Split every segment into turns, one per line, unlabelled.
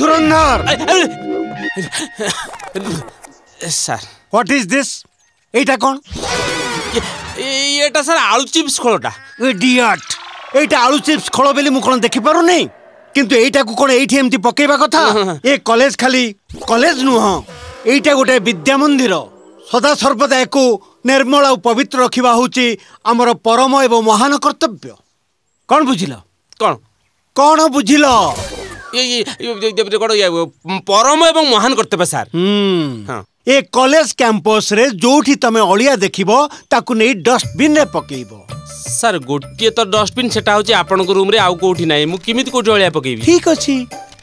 ধুরন্ধার
sir
what is this এইটা কোন
এটা স্যার আলু চিপস খোলটা
ইডিয়ট এইটা আলু চিপস খোল বলে মু কোন দেখি পারুনি কিন্তু এইটাকু কোন এইটি এমতি পকাইবা কথা এ কলেজ খালি কলেজ নুহ এইটা গোটে বিদ্যা মন্দির সদা সর্বদা একু নির্মল আর পবিত্র রাখা হচ্ছে আমার পরম
এবং
মহান কর্তব্য
কোণ বুঝিল কোণ কোণ বুঝিল পরম এবং মহান কর্তব্য স্যার
ଏ କଲେଜ କ୍ୟାମ୍ପସରେ ଯୋଉଠି ତମେ ଅଳିଆ ଦେଖିବ ତାକୁ ନେଇ ଡଷ୍ଟବିନ୍ରେ ପକେଇବ
ସାର୍ ଗୋଟିଏ ତ ଡଷ୍ଟବିନ୍ ସେଟା ହେଉଛି ଆପଣଙ୍କ ରୁମ୍ରେ ଆଉ କୋଉଠି ନାହିଁ ମୁଁ କେମିତି କୋଉଠି ଅଳିଆ ପକେଇବି
ଠିକ୍ ଅଛି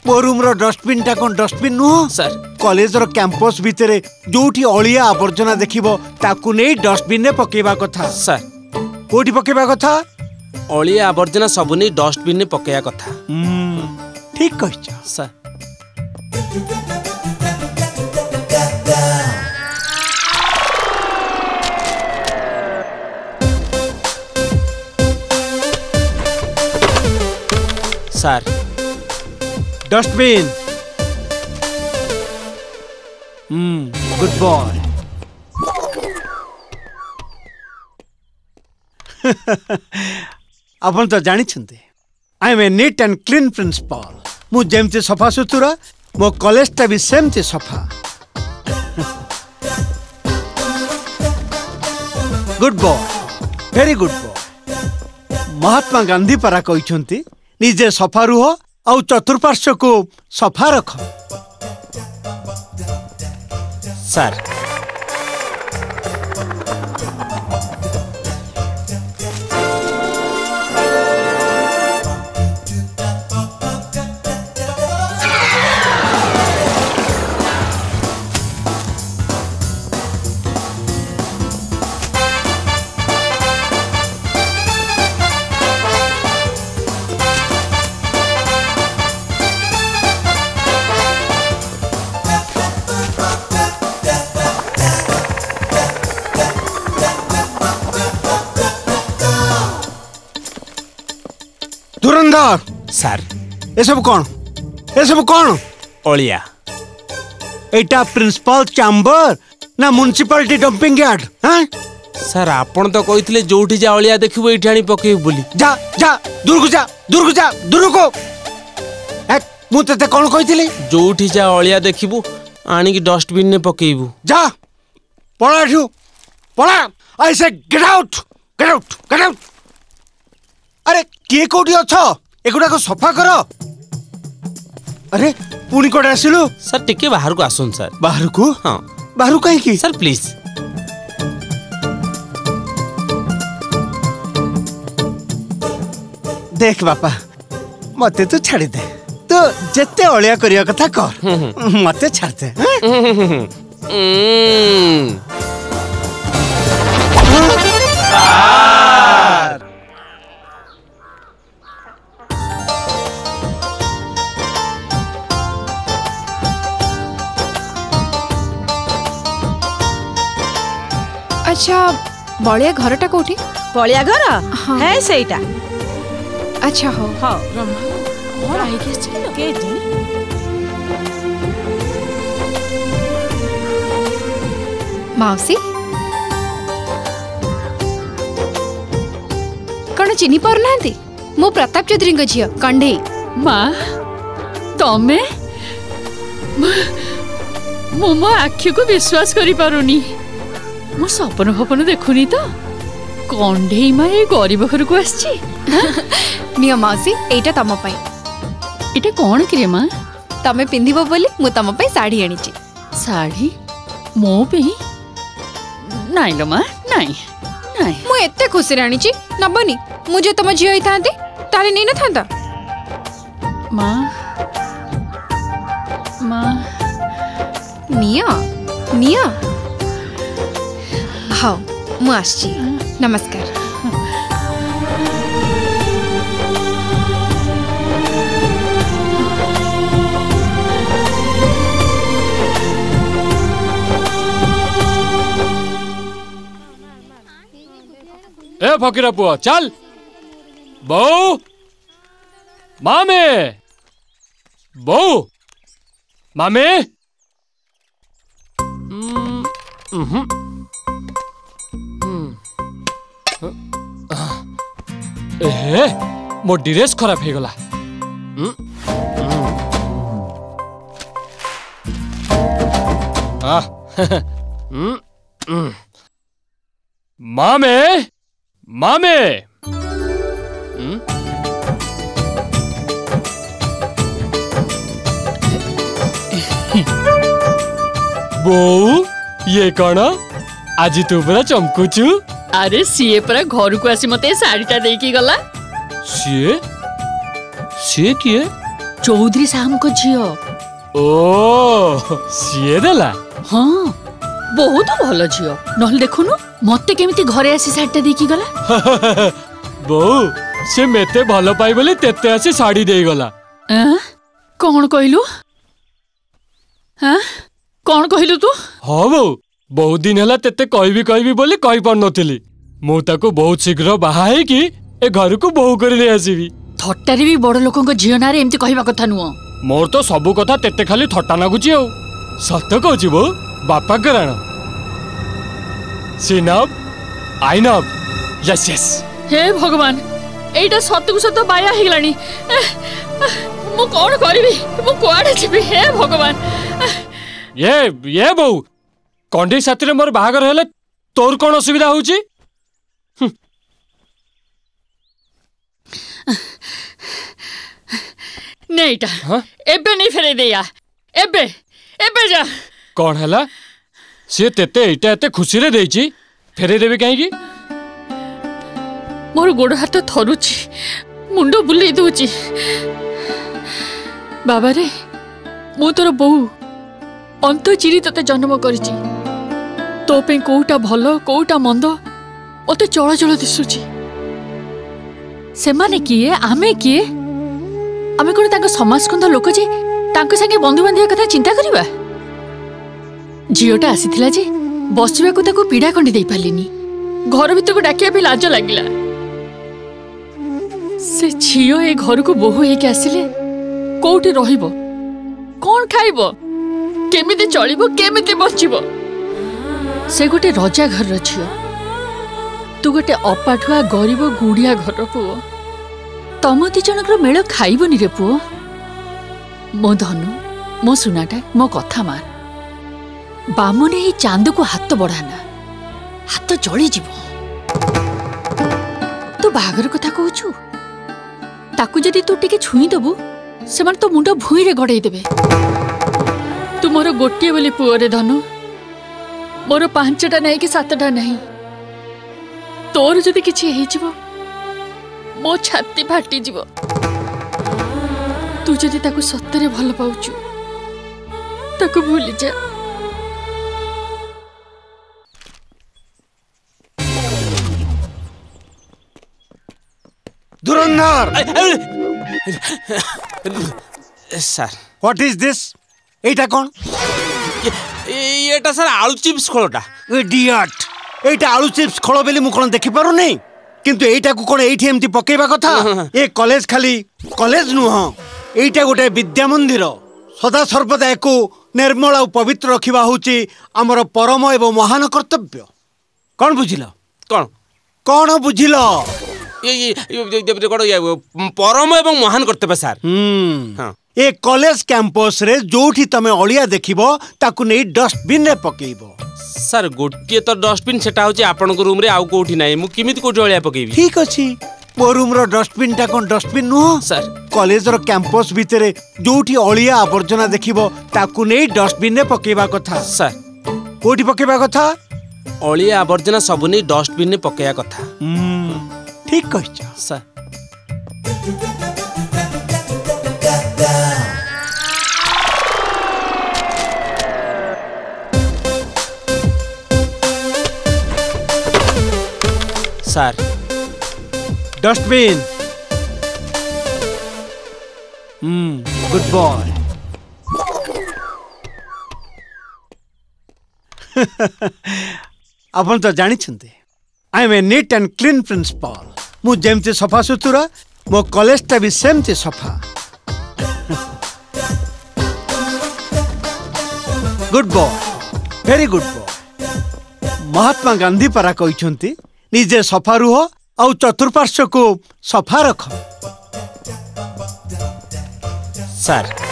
ମୋ ରୁମ୍ର ଡଷ୍ଟବିନ୍ଟା କ'ଣ ଡଷ୍ଟବିନ୍ ନୁହଁ
ସାର୍
କଲେଜର କ୍ୟାମ୍ପସ ଭିତରେ ଯୋଉଠି ଅଳିଆ ଆବର୍ଜନା ଦେଖିବ ତାକୁ ନେଇ ଡଷ୍ଟବିନ୍ରେ ପକେଇବା କଥା
ସାର୍
କୋଉଠି ପକେଇବା କଥା
ଅଳିଆ ଆବର୍ଜନା ସବୁ ନେଇ ଡଷ୍ଟବିନ୍ରେ ପକେଇବା କଥା
ঠিক কইছ
sir sir
dustbin hmm good boy ଆପଣ ତ ଜାଣିଛନ୍ତି I am a neat and clean principal ମୁଁ ଯେମିତି ସଫା ସୁତୁରା ମୋ କଲେଜଟା ବି ସେମିତି ସଫା good boy very good boy Mahatma Gandhi ପାରା କହିଛନ୍ତି ନିଜେ ସଫା ରୁହ ଆଉ ଚତୁଃପାର୍ଶ୍ୱକୁ ସଫା ରଖ
ସାର୍
ଏସବୁ କ'ଣ ଏସବୁ କ'ଣ
ଅଳିଆ
ଏଇଟା ପ୍ରିନ୍ସିପାଲ ଚାମ୍ବର ନା ମ୍ୟୁନିସିପାଲିଟି ଡମ୍ପିଂ ୟାର୍ଡ ହଁ
ସାର୍ ଆପଣ ତ କହିଥିଲେ ଯୋଉଠି ଯା ଅଳିଆ ଦେଖିବୁ ଏଇଠି ଆଣି ପକେଇବୁ ବୋଲି
ଯା ଯା ଦୂରକୁ ଯା ଦୂରକୁ ଯା ଦୂରକୁ ମୁଁ ତତେ କ'ଣ କହିଥିଲି
ଯୋଉଠି ଯା ଅଳିଆ ଦେଖିବୁ ଆଣିକି ଡଷ୍ଟବିନରେ ପକେଇବୁ
ଯା ପଳା ଏଠୁ ପଳା I say get out get out get out ଆରେ କିଏ କୋଉଠି ଅଛ एगुडा को सफा करो अरे पुणी कोड़े
आसिलु सर टिके बाहर को
आसुन
सर
बाहर को
हां बाहर
काहे की सर प्लीज देख बापा मते तो छाड़ दे तो जत्ते ओलिया करिया
कथा कर मते छाड़
दे हम्म
अच्छा
बलिया घर
टा कौटी
बलिया घर है सेटा अच्छा
हो हां ब्रह्मा और आई गेस छिलो के जी
मौसी कण चिन्ही पर नांती मो प्रताप चौधरी
का झिया कंडे
मां तमे मो मो आखी को विश्वास करी परुनी ମୁଁ ସପନ ଫପନ ଦେଖୁନି ତ କଣ୍ଢେଇ ମା ଏ ଗରିବ ଘରକୁ ଆସିଛି
ନିଅ ମାଉସୀ ଏଇଟା ତମ ପାଇଁ
ଏଇଟା କ'ଣ କିରେ ମା
ତମେ ପିନ୍ଧିବ ବୋଲି ମୁଁ ତମ ପାଇଁ ଶାଢ଼ୀ ଆଣିଛି
ଶାଢ଼ୀ ମୋ ପାଇଁ ନାଇଁ ଲୋ ମା ନାଇଁ ନାଇଁ
ମୁଁ ଏତେ ଖୁସିରେ ଆଣିଛି ନବନି ମୁଁ ଯେ ତମ ଝିଅ ହେଇଥାନ୍ତି ତାହେଲେ ନେଇନଥାନ୍ତା
ମା ମା
ନିଅ ନିଅ हाँ मुझे नमस्कार
ए फकीर पु चल बो मामे बो मामे हम्म এ মো ড্রেস খারাপ হয়ে গলা মামে মামে বউ ইয়ে কণ আজি তু পুরা
চমকুচু আরে সিয়ে পরা ঘরকু আসি মতে শাড়িটা দেইকি গলা
সিয়ে সিয়ে কি
চৌধুরী কো ঝিও
ও সিয়ে দেলা
হ্যাঁ বহুত ভাল ঝিও নহলে দেখুন মতে কেমিতি ঘরে আসি শাড়িটা দেইকি গলা
বউ সে মেতে ভালো পাই বলে তেতে আসি শাড়ি দেই
গলা কোন কইলু হ্যাঁ কোন কইলু তু
হ্যাঁ বউ ବହୁତ ଦିନ ହେଲା ତେତେ କହିବି କହିବି ବୋଲି କହିପାରୁନଥିଲି ମୁଁ ତାକୁ ବହୁତ ଶୀଘ୍ର ବାହା ହେଇକି ଏ ଘରକୁ ବୋହୁ କରି ନେଇ ଆସିବି
ଥଟାରେ ବି ବଡ଼ ଲୋକଙ୍କ ଝିଅ ନାଁରେ ଏମିତି କହିବା କଥା ନୁହଁ
ମୋର ତ ସବୁ କଥା ତେତେ ଖାଲି ଥଟା ନାଗୁଛି ଆଉ ସତ କହୁଛି ବୋଉ ବାପାଙ୍କ ରାଣ ସିନବ
ହେ ଭଗବାନ ଏଇଟା ସତକୁ ସତ ବାୟା ହେଇଗଲାଣି ମୁଁ କ'ଣ କରିବି ମୁଁ କୁଆଡ଼େ ଯିବି ହେ ଭଗବାନ
ଏ ବୋଉ କଣ୍ଢେଇ ସାଥିରେ ମୋର ବାହାଘର ହେଲେ ତୋର କ'ଣ ଅସୁବିଧା ହଉଛି ନେଇଟା
ଏବେ ନେଇ ଫେରେଇ ଦେଇଆ ଏବେ ଏବେ ଯା
କ'ଣ ହେଲା ସିଏ ତେତେ ଏଇଟା ଏତେ ଖୁସିରେ ଦେଇଛି ଫେରେଇ ଦେବି କାହିଁକି
ମୋର ଗୋଡ଼ ହାତ ଥରୁଛି ମୁଣ୍ଡ ବୁଲେଇ ଦଉଛି ବାବାରେ ମୁଁ ତୋର ବୋଉ ଅନ୍ତ ଚିରି ତତେ ଜନ୍ମ କରିଛି ତୋ ପାଇଁ କୋଉଟା ଭଲ କୋଉଟା ମନ୍ଦ ମୋତେ ଚଳଚଳ ଦିଶୁଛି ସେମାନେ କିଏ ଆମେ କିଏ ଆମେ କ'ଣ ତାଙ୍କ ସମାଜକୁନ୍ଧ ଲୋକ ଯେ ତାଙ୍କ ସାଙ୍ଗେ ବନ୍ଧୁବାନ୍ଧିବା କଥା ଚିନ୍ତା କରିବା ଝିଅଟା ଆସିଥିଲା ଯେ ବସିବାକୁ ତାକୁ ପୀଡ଼ା ଖଣ୍ଡି ଦେଇପାରିଲିନି ଘର ଭିତରକୁ ଡାକିବା ପାଇଁ ଲାଜ ଲାଗିଲା ସେ ଝିଅ ଏ ଘରକୁ ବୋହୂ ହେଇକି ଆସିଲେ କୋଉଠି ରହିବ କ'ଣ ଖାଇବ କେମିତି ଚଳିବ କେମିତି ବଞ୍ଚିବ ସେ ଗୋଟେ ରଜା ଘରର ଝିଅ ତୁ ଗୋଟେ ଅପାଠୁଆ ଗରିବ ଗୁଡ଼ିଆ ଘରର ପୁଅ ତମ ଦି ଜଣଙ୍କର ମେଳ ଖାଇବନି ରେ ପୁଅ ମୋ ଧନୁ ମୋ ସୁନାଟା ମୋ କଥା ମାର ବାମୁନ ଏହି ଚାନ୍ଦକୁ ହାତ ବଢ଼ା ନା ହାତ ଜଳିଯିବ ତୁ ବାହାଘର କଥା କହୁଛୁ ତାକୁ ଯଦି ତୁ ଟିକେ ଛୁଇଁଦେବୁ ସେମାନେ ତୋ ମୁଣ୍ଡ ଭୂଇଁରେ ଗଡ଼େଇ ଦେବେ ତୁ ମୋର ଗୋଟିଏ ବୋଲି ପୁଅରେ ଧନୁ ମୋର ପାଞ୍ଚଟା ନାହିଁ କି ସାତଟା ନାହିଁ ତୋର ଯଦି କିଛି ହେଇଯିବ ମୋ ଛାତି ଫାଟିଯିବ ତୁ ଯଦି ତାକୁ ସତରେ ଭଲ ପାଉଛୁ ତାକୁ ଭୁଲିଯା
Durandar!
Sir.
What is this? এটা কোন
এটা স্যার আলু চিপস খোলটা
ইডিয়ট এইটা আলু চিপস খোল ବୋଲି ମୁଁ କ'ଣ ଦେଖିପାରୁନି କିନ୍ତୁ ଏଇଟାକୁ କ'ଣ ଏଇଠି ଏମିତି ପକେଇବା କଥା ଏ କଲେଜ ଖାଲି କଲେଜ ନୁହଁ ଏଇଟା ଗୋଟେ ବିଦ୍ୟା ମନ୍ଦିର ସଦାସର୍ବଦା ୟାକୁ ନିର୍ମଳ ଆଉ ପବିତ୍ର ରଖିବା ହେଉଛି ଆମର ପରମ ଏବଂ ମହାନ କର୍ତ୍ତବ୍ୟ କ'ଣ ବୁଝିଲ
କ'ଣ
କ'ଣ ବୁଝିଲ
পরম এবং মহান কর্তব্য স্যার হ্যাঁ
ଏ କଲେଜ କ୍ୟାମ୍ପସରେ ଯୋଉଠି ତମେ ଅଳିଆ ଦେଖିବ ତାକୁ ନେଇ ଡଷ୍ଟବିନ୍ରେ ପକେଇବ
ସାର୍ ଗୋଟିଏ ତ ଡଷ୍ଟବିନ୍ ସେଟା ହଉଛି ଆପଣଙ୍କ ରୁମ୍ରେ ଆଉ କୋଉଠି ନାହିଁ ମୁଁ କେମିତି କୋଉଠି ଅଳିଆ ପକେଇବି
ଠିକ୍ ଅଛି ମୋ ରୁମ୍ର ଡଷ୍ଟବିନ୍ଟା କ'ଣ ଡଷ୍ଟବିନ୍ ନୁହଁ
ସାର୍
କଲେଜର କ୍ୟାମ୍ପସ ଭିତରେ ଯୋଉଠି ଅଳିଆ ଆବର୍ଜନା ଦେଖିବ ତାକୁ ନେଇ ଡଷ୍ଟବିନ୍ରେ ପକେଇବା କଥା
ସାର୍
କୋଉଠି ପକେଇବା କଥା
ଅଳିଆ ଆବର୍ଜନା ସବୁ ନେଇ ଡଷ୍ଟବିନ୍ରେ ପକେଇବା କଥା
ঠিক কইছ
sir sir
dustbin hmm good boy ଆପଣ ତ ଜାଣିଛନ୍ତି I am a neat and clean principal ମୁଁ ଯେମିତି ସଫା ସୁତୁରା ମୋ କଲେଜଟା ବି ସେମିତି ସଫା good boy very good boy Mahatma Gandhi ପାରା କହିଛନ୍ତି ନିଜେ ସଫା ରୁହ ଆଉ ଚତୁଃପାର୍ଶ୍ୱକୁ ସଫା ରଖ
ସାର୍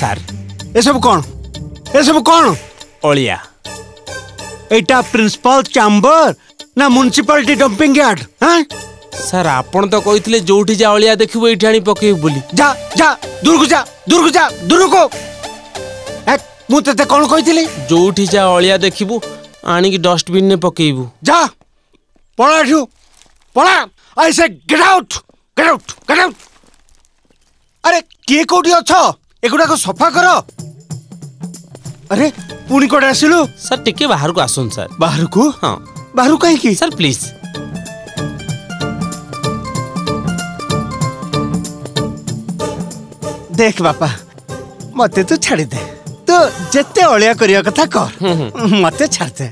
ସାର୍
ଏସବୁ କ'ଣ ଏସବୁ କ'ଣ
ଅଳିଆ
ଏଇଟା ପ୍ରିନ୍ସିପାଲ ଚାମ୍ବର ନା ମ୍ୟୁନିସିପାଲିଟି ଡମ୍ପିଂ ୟାର୍ଡ
ସାର୍ ଆପଣ ତ କହିଥିଲେ ଯୋଉଠି ଯା ଅଳିଆ ଦେଖିବୁ ଏଇଠି ଆଣି ପକେଇବୁ ବୋଲି
ଯା ଯା ଦୂରକୁ ଯା ଦୂରକୁ ଯା ଦୂରକୁ ମୁଁ ତତେ କ'ଣ କହିଥିଲି
ଯୋଉଠି ଯା ଅଳିଆ ଦେଖିବୁ ଆଣିକି ଡଷ୍ଟବିନ୍ରେ ପକେଇବୁ
ଯା ପଳା ଏଠୁ ପଳା I say get out get out get out ଆରେ କିଏ କୋଉଠି ଅଛ एगुडा को सफा करो अरे पुणी कोड़े
आसिलु सर टिके बाहर को
आसुन
सर
बाहर को
हां बाहर
काहे की सर प्लीज देख बापा मते तो छड़ दे तो जत्ते ओलिया करिया
कथा कर मते छड़ दे